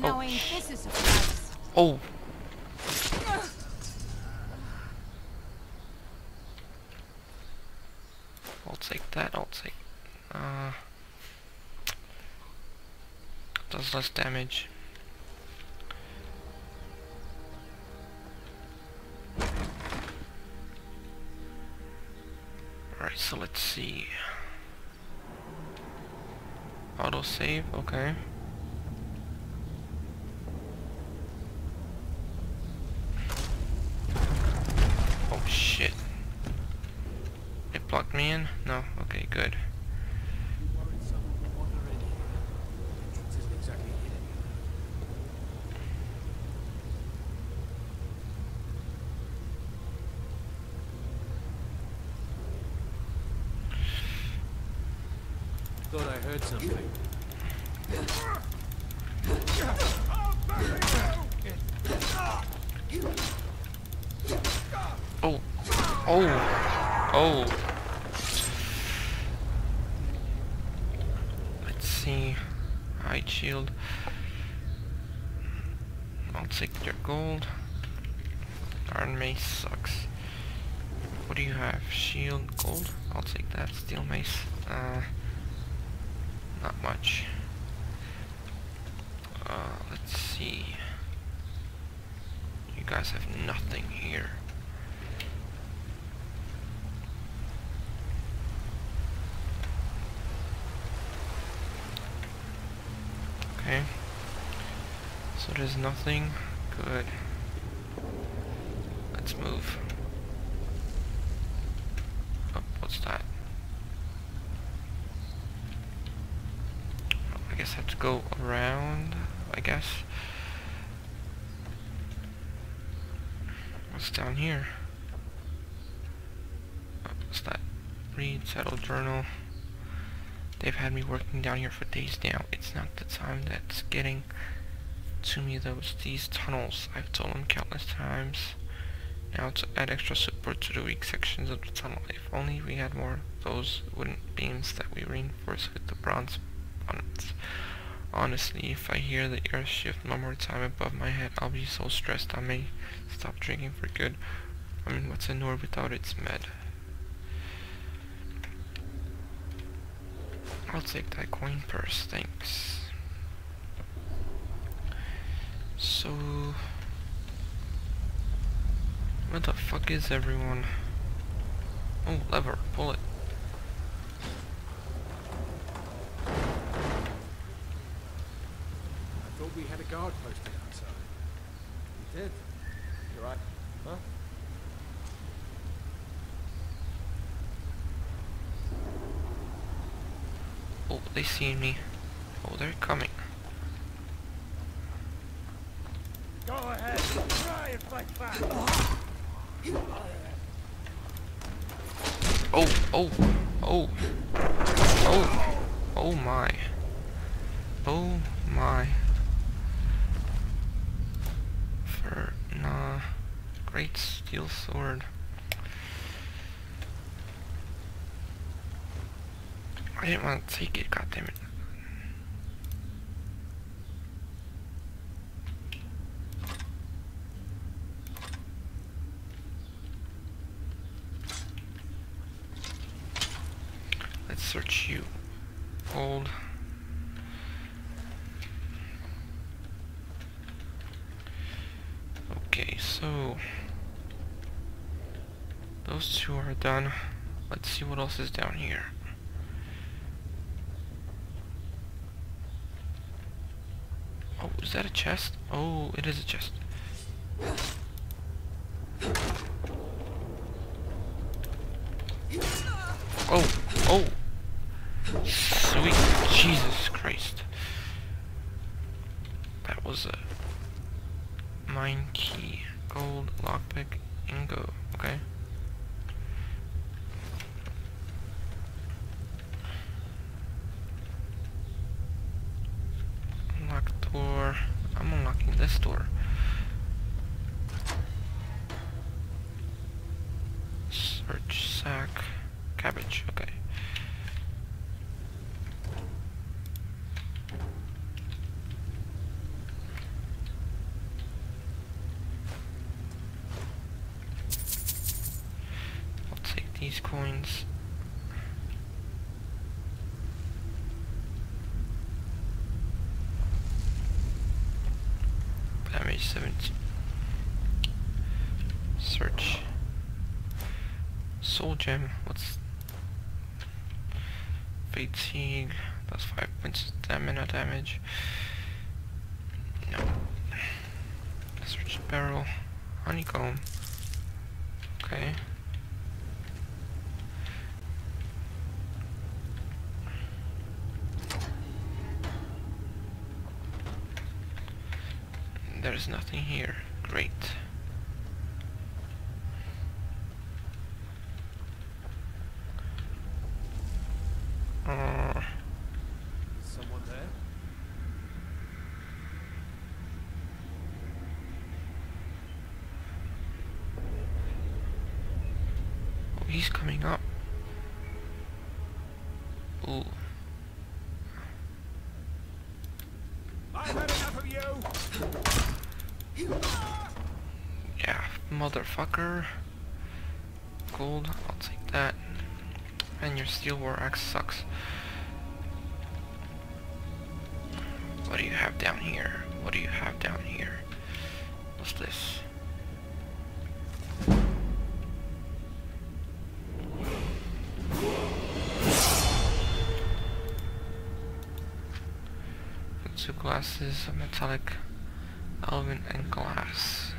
knowing sh- this is a price. Oh. I'll take that, I'll take... Uh, does less damage. Alright, so let's see. Auto save, okay. Oh shit. Me in? No, okay, good. Thought I heard something. Oh. Oh. Oh. Let's see. Hide shield. I'll take your gold. Iron mace sucks. What do you have? Shield, gold? I'll take that. Steel mace. Uh, not much. Uh, let's see. You guys have nothing here. Okay. There's nothing. Good. Let's move. Oh, what's that? I guess I have to go around, I guess. What's down here? Oh, what's that? Read, settle journal. They've had me working down here for days now. It's not the time that's getting to me. It's these tunnels. I've told them countless times. Now to add extra support to the weak sections of the tunnel. If only we had more of those wooden beams that we reinforce with the bronze bonnets. Honestly, if I hear the earth shift one more time above my head, I'll be so stressed I may stop drinking for good. I mean, what's a Nord without its med? I'll take that coin purse, thanks. So... Where the fuck is everyone? Oh, lever, pull it. I thought we had a guard posted outside. We did. You're right. Huh? Oh, they see me. Oh, they're coming. Go ahead. Try and fight back. Oh, oh, oh, oh, oh my. Oh my. For, nah. Great steel sword. I didn't want to take it, goddammit. Let's search you. Hold. Okay, so those two are done. Let's see what else is down here. Oh, is that a chest? Oh, it is a chest. Oh, oh! sack. Cabbage, okay. I'll take these coins. Damage 17. Search. Soul gem. What's fatigue? That's five points of stamina damage. No. Search barrel. Honeycomb. Okay. There's nothing here. Great. Uh, Someone there? oh, he's coming up. Ooh. I've had enough of you! Yeah, motherfucker. Gold, I'll take that. And your steel war axe sucks. What do you have down here? What do you have down here? What's this? Two glasses of metallic elven and glass.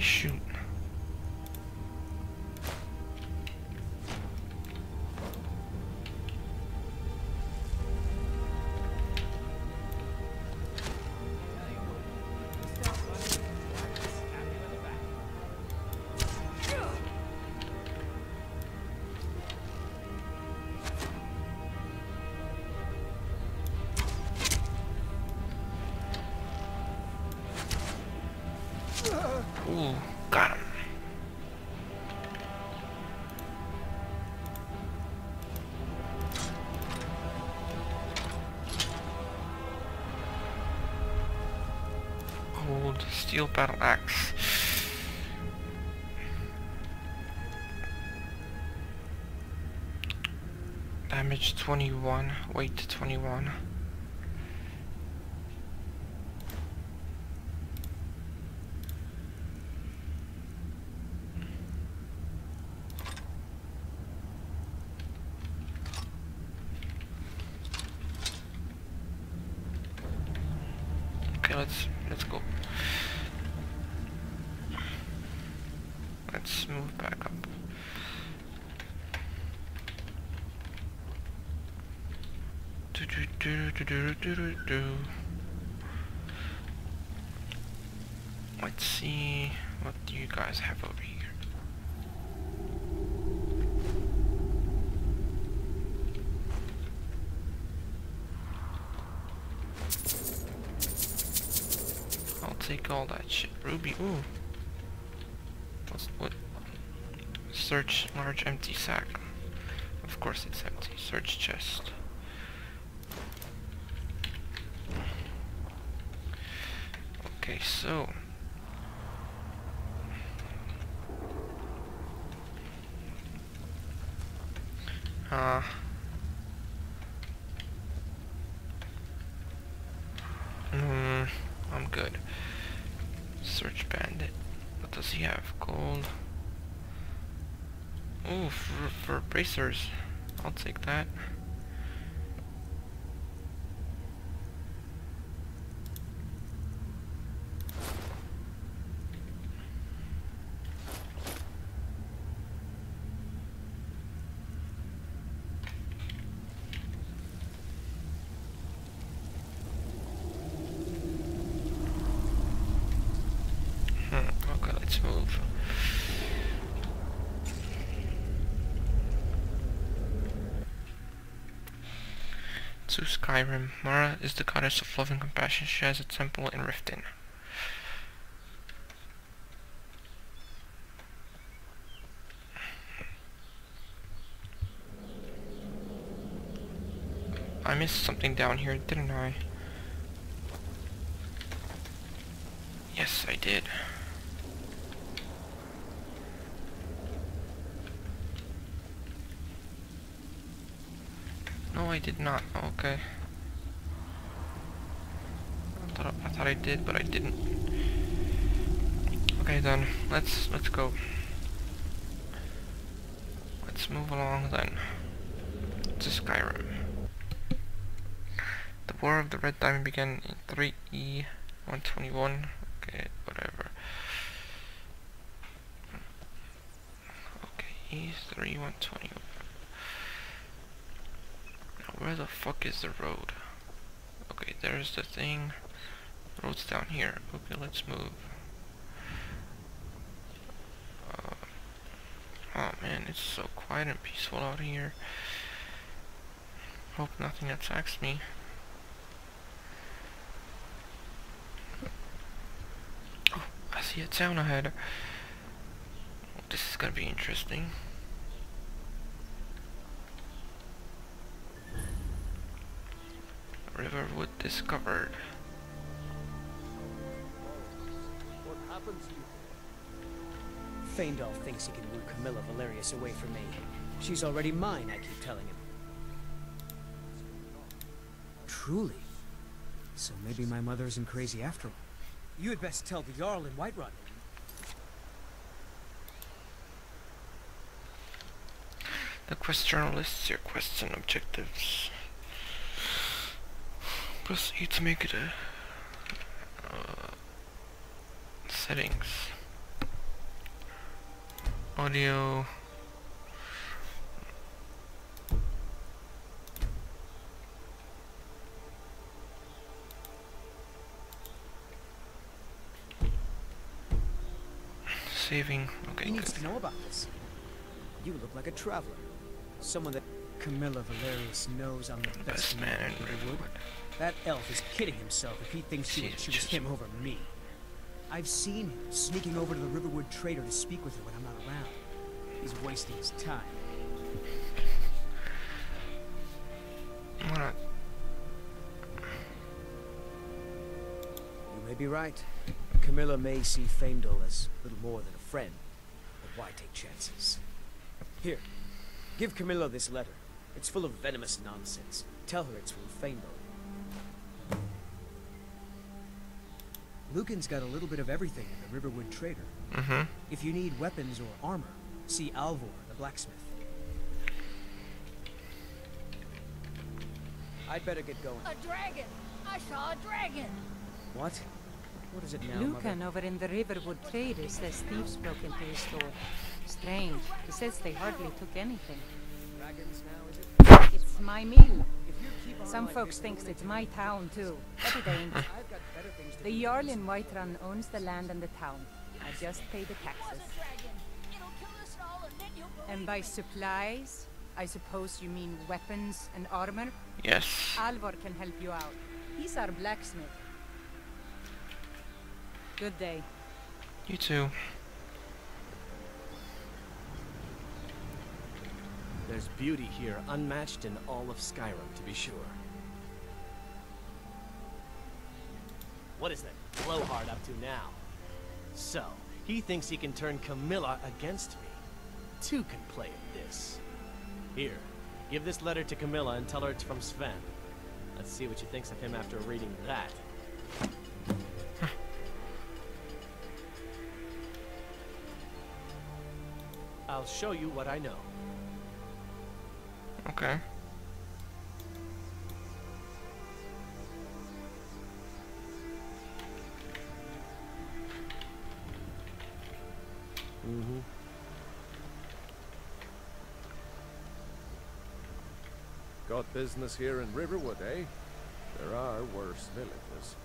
I shoot? Steel battle axe. Damage 21, weight 21. Okay, let's let's go. Let's move back up. Do do do do do do. Let's see what do you guys have over here. I'll take all that shit. Ruby, ooh. What's what? Search large empty sack. Of course it's empty. Search chest. Okay, so. Uh. Hmm, I'm good. Search bandit. What does he have? Gold. Ooh, for, for bracers. I'll take that. To Skyrim. Mara is the goddess of love and compassion. She has a temple in Riften. I missed something down here, didn't I? Yes, I did. No, I did not. Okay. I thought I, thought I did, but I didn't. Okay, then let's let's go. Let's move along then to Skyrim. The War of the Red Diamond began in 3E 121. Okay, whatever. Okay, E3 121. Where the fuck is the road? Okay, there's the thing. The road's down here. Okay, let's move. Uh, oh man, it's so quiet and peaceful out here. Hope nothing attacks me. Oh, I see a town ahead. This is gonna be interesting. Riverwood discovered. What happened to you? Faendal thinks he can woo Camilla Valerius away from me. She's already mine, I keep telling him. Truly? So maybe my mother isn't crazy after all. You had best tell the Jarl in Whiterun. The quest journal lists your quests and objectives. Press E to make it a uh, settings. Audio. Saving. Okay, He needs good. to know about this. You look like a traveler. Someone that Camilla Valerius knows I'm the best, Best man in Riverwood. That elf is kidding himself if he thinks she would choose him over me. I've seen him sneaking over to the Riverwood trader to speak with her when I'm not around. He's wasting his time. I'm You may be right. Camilla may see Faendal as little more than a friend, but why take chances? Here, give Camilla this letter. It's full of venomous nonsense. Tell her it's from Faendal. Lucan's got a little bit of everything at the Riverwood Trader. Mm-hmm. If you need weapons or armor, see Alvor, the blacksmith. I'd better get going. A dragon! I saw a dragon! What? What is it now, Mother? Lucan over in the Riverwood Trader says thieves broke into his store. Strange. He says they hardly took anything. Dragons now, is it? It's my mill. If you keep on Some folks thinks it's my town too, but it ain't. I've got better things to The. Jarl in Whiterun owns the land and the town. I just pay the taxes. a dragon! It'll kill us all and then you'll believe And by supplies, I suppose you mean weapons and armor? Yes. Alvor can help you out. He's our blacksmith. Good day. You too. There's beauty here unmatched in all of Skyrim, to be sure. What is that blowhard up to now? So, he thinks he can turn Camilla against me. Two can play at this. Here, give this letter to Camilla and tell her it's from Sven. Let's see what she thinks of him after reading that. I'll show you what I know. Okay. Mm-hmm. Got business here in Riverwood, eh? There are worse villages.